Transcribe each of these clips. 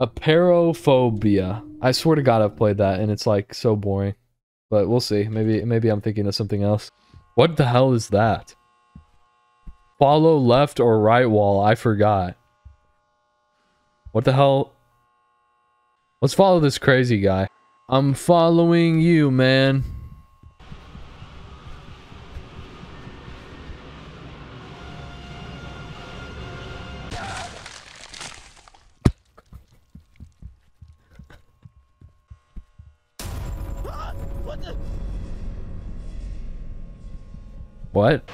Apeirophobia. I swear to God, I've played that, and it's like so boring. But we'll see. Maybe maybe I'm thinking of something else. What the hell is that? Follow left or right wall. I forgot. What the hell? Let's follow this crazy guy. I'm following you, man. What?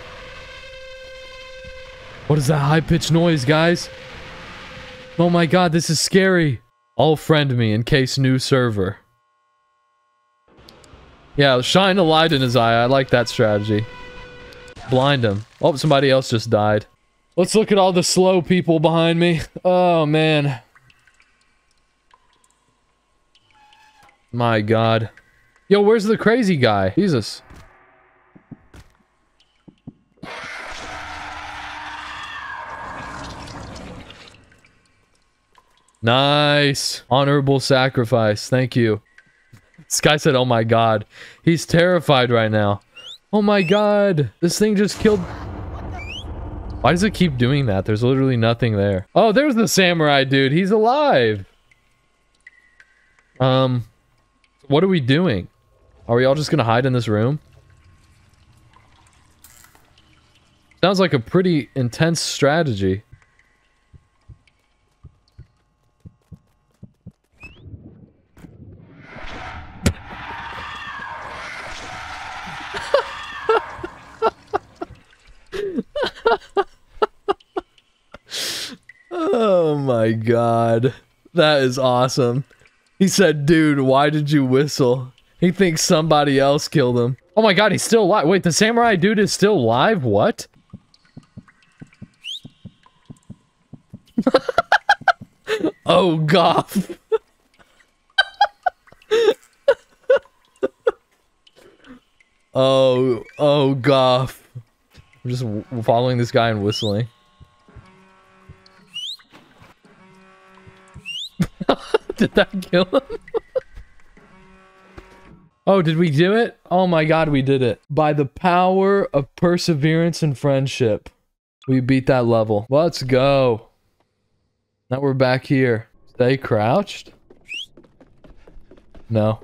What is that high-pitched noise, guys? Oh my god, this is scary. All friend me in case new server. Yeah, shine a light in his eye. I like that strategy. Blind him. Oh, somebody else just died. Let's look at all the slow people behind me. Oh, man. My god. Yo, where's the crazy guy? Jesus. Nice. Honorable sacrifice. Thank you. This guy said, oh my god. He's terrified right now. Oh my god. This thing just killed... Why does it keep doing that? There's literally nothing there. Oh, there's the samurai dude. He's alive. Um, what are we doing? Are we all just gonna hide in this room? Sounds like a pretty intense strategy. oh my god. That is awesome. He said, dude, why did you whistle? He thinks somebody else killed him. Oh my god, he's still alive. Wait, the samurai dude is still alive? What? oh, goff. oh, oh, goff. I'm just following this guy and whistling. did that kill him? Oh, did we do it? Oh my god, we did it. By the power of perseverance and friendship, we beat that level. Let's go. Now we're back here. Stay crouched? No.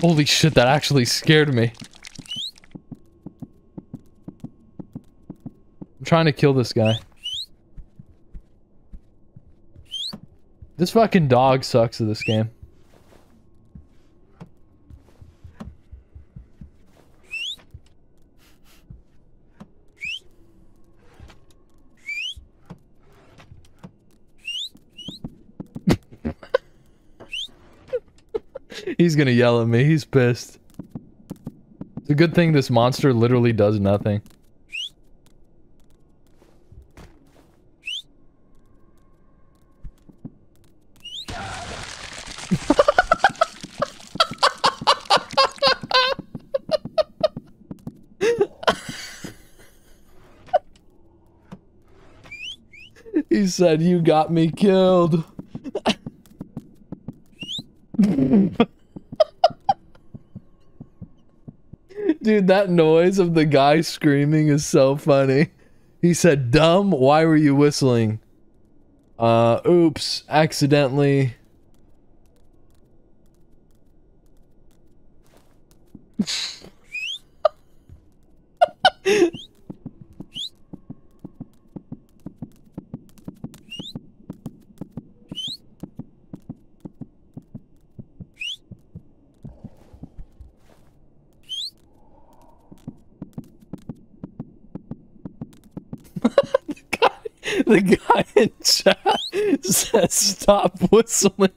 Holy shit, that actually scared me. I'm trying to kill this guy. This fucking dog sucks at this game. He's gonna yell at me. He's pissed. It's a good thing this monster literally does nothing. He said, you got me killed. Dude, that noise of the guy screaming is so funny. He said, dumb, why were you whistling? Uh, oops, accidentally. the guy in chat says stop whistling.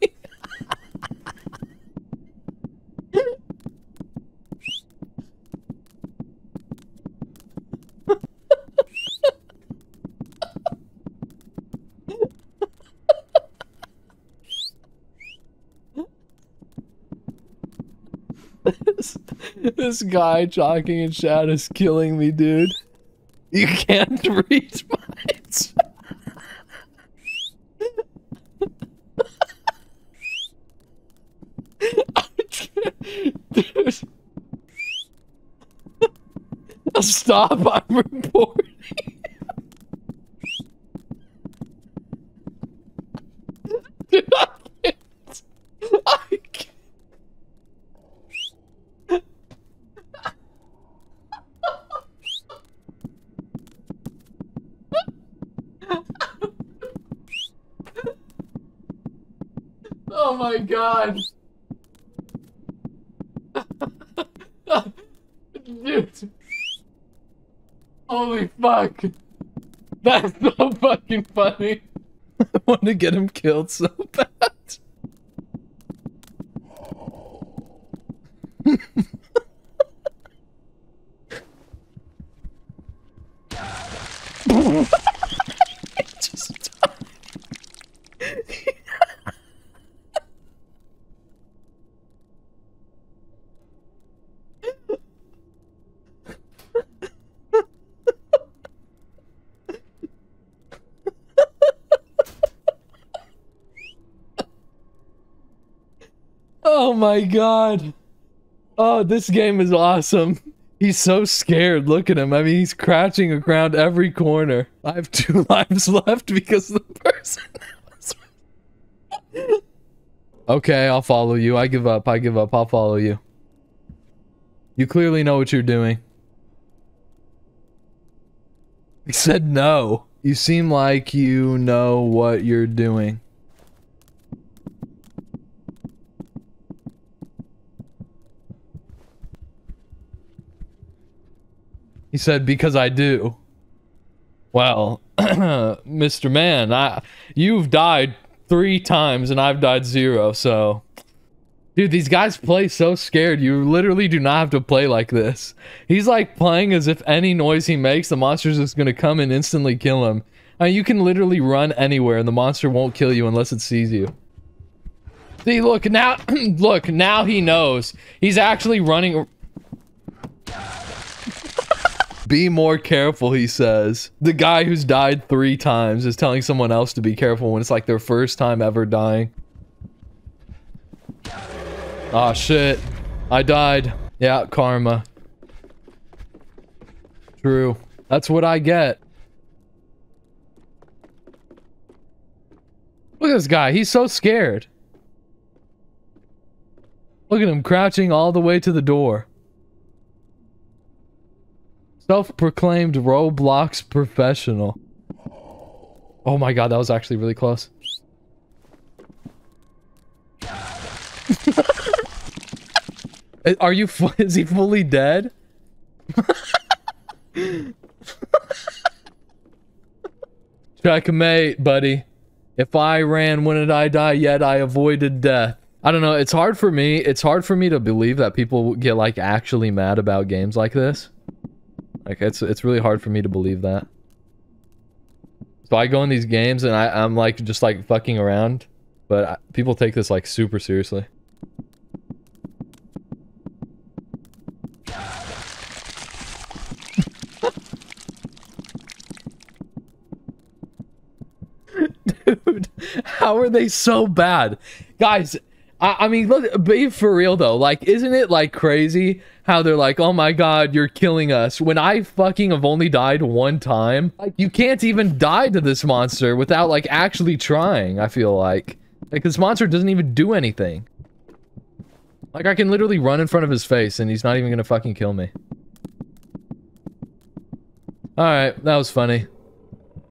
this, guy talking in chat is killing me, dude. You can't read minds. I can't- Dude. Stop, I'm reporting. Dude, I can't. I can't. Oh my god. Dude. Holy fuck. That's so fucking funny. I want to get him killed so bad. my god. Oh, this game is awesome. He's so scared. Look at him. I mean, he's crouching around every corner. I have two lives left because the person. okay, I'll follow you. I give up. I give up. I'll follow you. You clearly know what you're doing. He said no. You seem like you know what you're doing. He said, because I do. Well, Mr. Man, I you've died three times and I've died zero, so Dude, these guys play so scared. You literally do not have to play like this. He's like playing as if any noise he makes, the monster's just gonna come and instantly kill him. I mean, you can literally run anywhere and the monster won't kill you unless it sees you. See, look, now, look, now he knows. He's actually running. Be more careful, he says. The guy who's died three times is telling someone else to be careful when it's like their first time ever dying. Ah, shit. I died. Yeah, karma. True. That's what I get. Look at this guy. He's so scared. Look at him crouching all the way to the door. Self-proclaimed Roblox professional. Oh my god, that was actually really close. Are you? Is he fully dead? Checkmate, buddy. If I ran, wouldn't I die? Yet I avoided death. I don't know. It's hard for me. It's hard for me to believe that people get like actually mad about games like this. Like it's it's really hard for me to believe that. So I go in these games and I I'm like just like fucking around, but I, people take this like super seriously. Dude, how are they so bad? Guys, I, I mean, look, be for real though. Like, isn't it like crazy how they're like, oh my god, you're killing us? When I fucking have only died one time, like, you can't even die to this monster without like actually trying, I feel like. Like, this monster doesn't even do anything. Like, I can literally run in front of his face and he's not even gonna fucking kill me. Alright, that was funny.